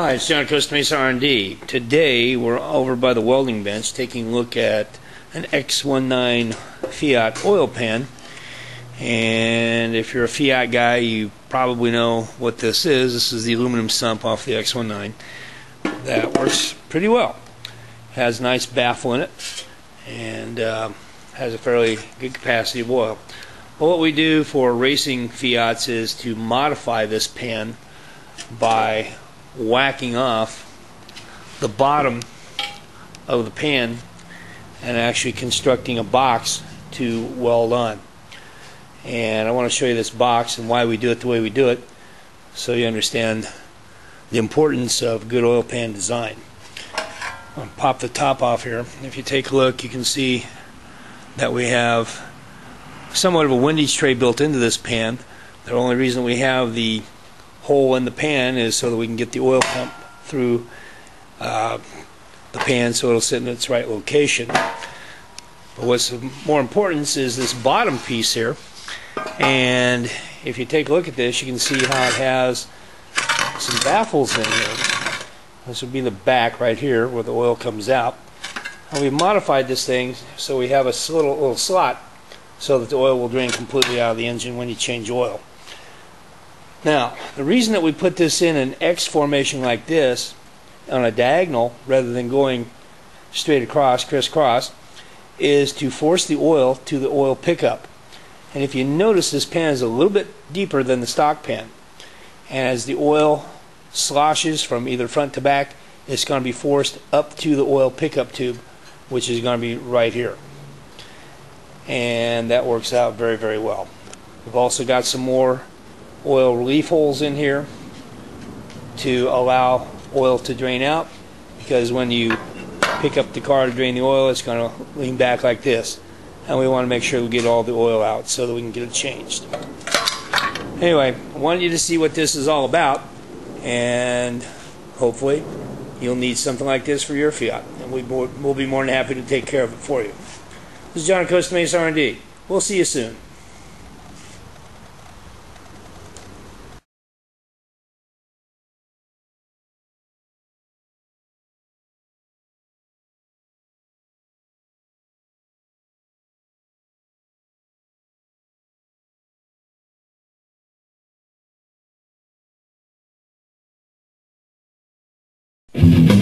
Hi, it's John Costa Mesa R&D. Today we're over by the welding bench taking a look at an X19 Fiat oil pan. And if you're a Fiat guy, you probably know what this is. This is the aluminum sump off the X19. That works pretty well. Has nice baffle in it and uh, has a fairly good capacity of oil. Well, what we do for racing Fiats is to modify this pan by whacking off the bottom of the pan and actually constructing a box to weld on. And I want to show you this box and why we do it the way we do it so you understand the importance of good oil pan design. I'll pop the top off here. If you take a look, you can see that we have somewhat of a windage tray built into this pan. The only reason we have the hole in the pan is so that we can get the oil pump through uh, the pan so it'll sit in its right location. But what's more important is this bottom piece here. And if you take a look at this, you can see how it has some baffles in here. This would be the back right here where the oil comes out. And we modified this thing so we have a little, little slot so that the oil will drain completely out of the engine when you change oil. Now, the reason that we put this in an X formation like this on a diagonal rather than going straight across, crisscross, is to force the oil to the oil pickup. And if you notice, this pan is a little bit deeper than the stock pan. And as the oil sloshes from either front to back, it's going to be forced up to the oil pickup tube, which is going to be right here. And that works out very, very well. We've also got some more oil relief holes in here to allow oil to drain out because when you pick up the car to drain the oil it's going to lean back like this. And we want to make sure we get all the oil out so that we can get it changed. Anyway I wanted you to see what this is all about and hopefully you'll need something like this for your Fiat and we will be more than happy to take care of it for you. This is John Costa Mesa R&D we'll see you soon Mm-hmm.